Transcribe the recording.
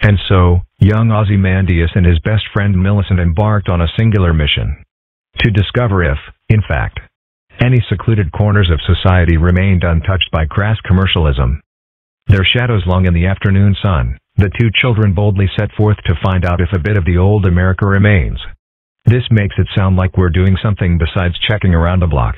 And so, young Ozymandias and his best friend Millicent embarked on a singular mission. To discover if, in fact, any secluded corners of society remained untouched by crass commercialism. Their shadows long in the afternoon sun, the two children boldly set forth to find out if a bit of the old America remains. This makes it sound like we're doing something besides checking around the block.